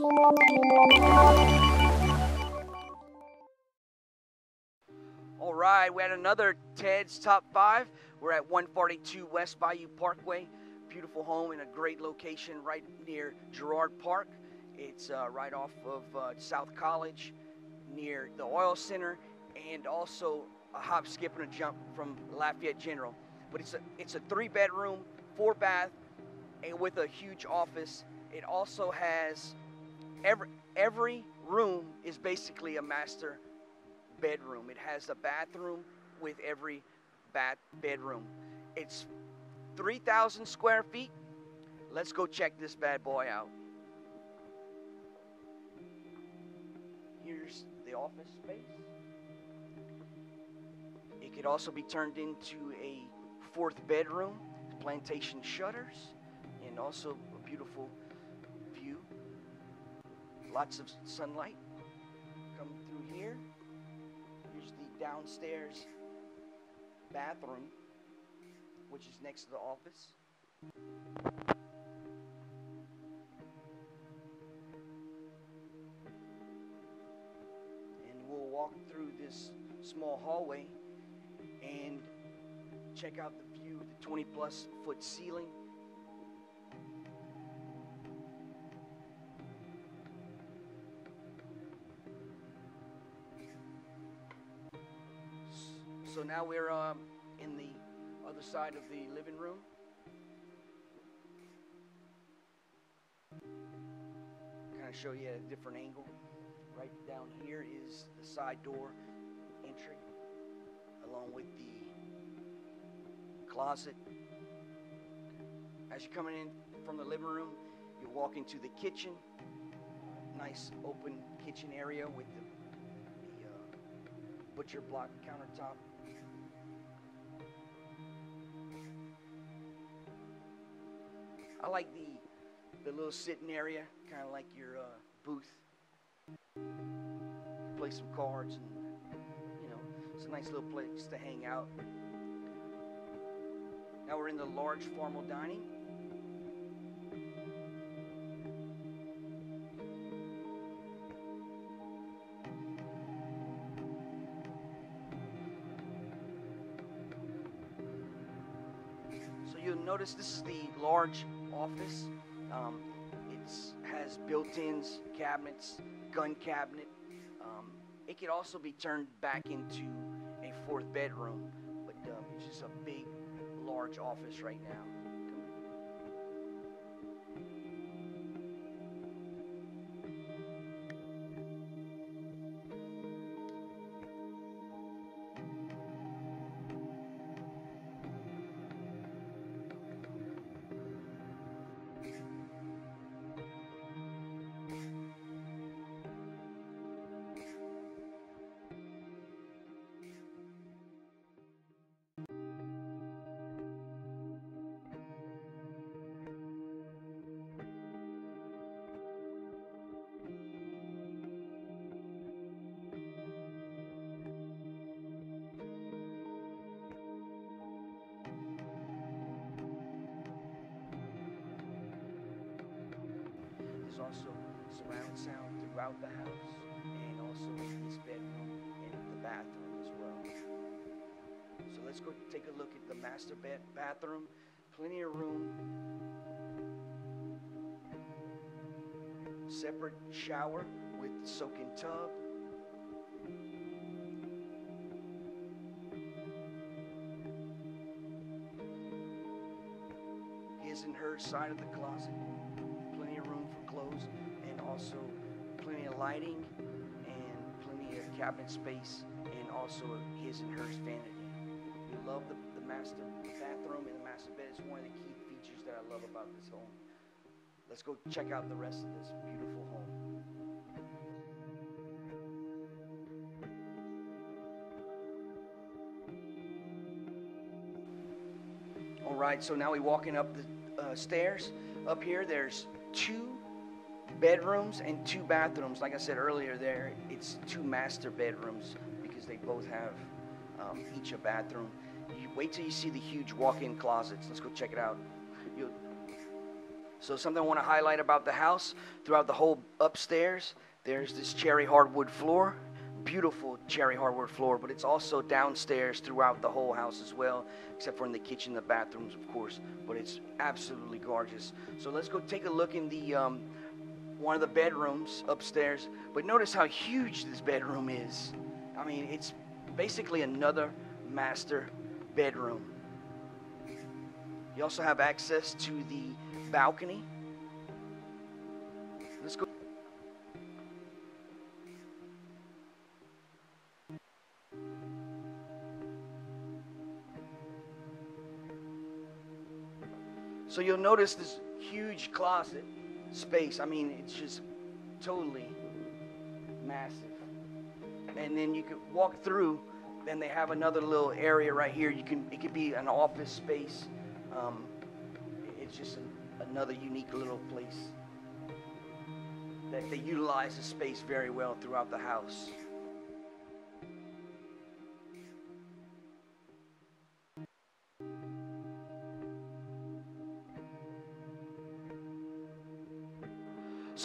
All right, we had another Ted's Top 5. We're at 142 West Bayou Parkway. Beautiful home in a great location right near Girard Park. It's uh, right off of uh, South College, near the Oil Center, and also a hop, skip, and a jump from Lafayette General. But it's a it's a three bedroom, four bath, and with a huge office. It also has every every room is basically a master bedroom. It has a bathroom with every bath bedroom. It's 3,000 square feet. Let's go check this bad boy out. Here's the office space. It could also be turned into a fourth bedroom, plantation shutters, and also a beautiful. Lots of sunlight Come through here. Here's the downstairs bathroom, which is next to the office. And we'll walk through this small hallway and check out the view, the 20 plus foot ceiling. Now we're um, in the other side of the living room. Kind of show you a different angle. Right down here is the side door entry, along with the closet. As you're coming in from the living room, you walk into the kitchen. Nice open kitchen area with the, the uh, butcher block countertop. I like the the little sitting area, kind of like your uh, booth. Play some cards, and you know, it's a nice little place to hang out. Now we're in the large formal dining. Notice this is the large office. Um, it has built-ins, cabinets, gun cabinet. Um, it could also be turned back into a fourth bedroom, but um, it's just a big, large office right now. Also surround sound throughout the house and also in this bedroom and the bathroom as well. So let's go take a look at the master bed bathroom. Plenty of room. Separate shower with soaking tub. His and her side of the closet lighting and plenty of cabin space and also his and hers vanity. We love the, the master bathroom and the master bed. It's one of the key features that I love about this home. Let's go check out the rest of this beautiful home. All right, so now we're walking up the uh, stairs. Up here, there's two bedrooms and two bathrooms. Like I said earlier, there it's two master bedrooms because they both have um, each a bathroom. You wait till you see the huge walk-in closets. Let's go check it out. You'll So something I want to highlight about the house, throughout the whole upstairs, there's this cherry hardwood floor, beautiful cherry hardwood floor, but it's also downstairs throughout the whole house as well, except for in the kitchen, the bathrooms, of course. But it's absolutely gorgeous. So let's go take a look in the um, one of the bedrooms upstairs. But notice how huge this bedroom is. I mean, it's basically another master bedroom. You also have access to the balcony. Let's go. So you'll notice this huge closet space. I mean, it's just totally massive. And then you can walk through, then they have another little area right here. You can it could be an office space. Um, it's just an, another unique little place that they utilize the space very well throughout the house.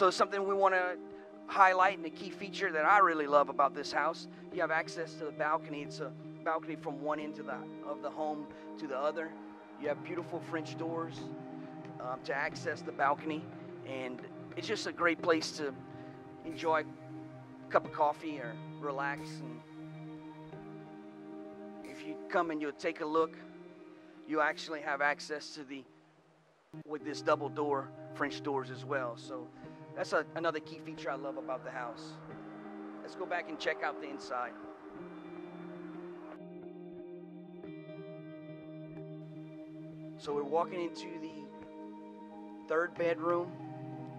So something we want to highlight and a key feature that I really love about this house, you have access to the balcony. It's a balcony from one end of the, of the home to the other. You have beautiful French doors um, to access the balcony, and it's just a great place to enjoy a cup of coffee or relax. And if you come and you'll take a look, you actually have access to the with this double door French doors as well. So that's a, another key feature I love about the house. Let's go back and check out the inside. So we're walking into the third bedroom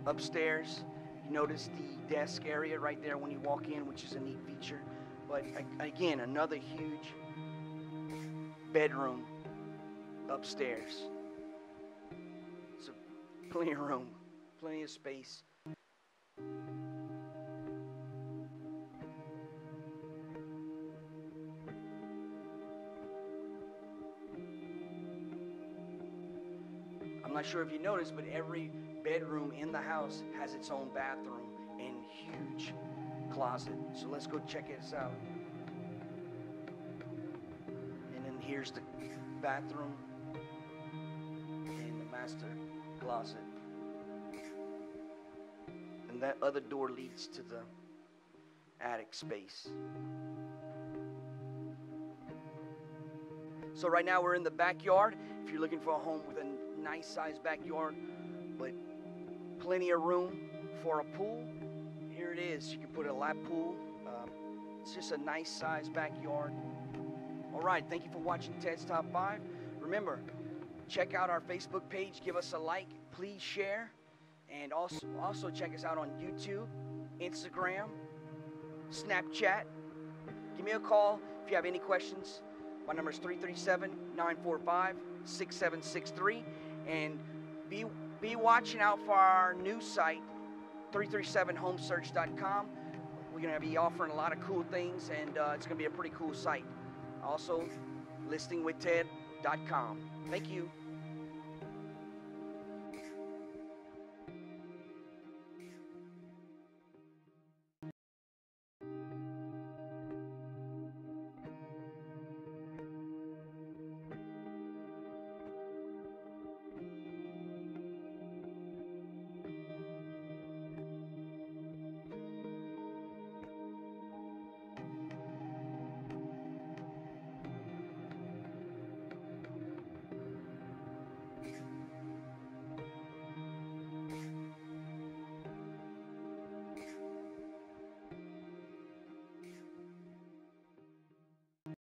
upstairs. You notice the desk area right there when you walk in, which is a neat feature. But again, another huge bedroom upstairs. So plenty of room, plenty of space. I'm not sure if you noticed, but every bedroom in the house has its own bathroom and huge closet. So let's go check this out. And then here's the bathroom and the master closet. That other door leads to the attic space. So right now we're in the backyard. If you're looking for a home with a nice sized backyard, but plenty of room for a pool. Here it is. You can put a lap pool. Um, it's just a nice sized backyard. All right. Thank you for watching Ted's Top 5. Remember, check out our Facebook page. Give us a like. Please share. And also, also check us out on YouTube, Instagram, Snapchat. Give me a call if you have any questions. My number is 337 945 6763 and be be watching out for our new site 337homesearch.com we're going to be offering a lot of cool things and uh, it's going to be a pretty cool site. Also listingwithted.com thank you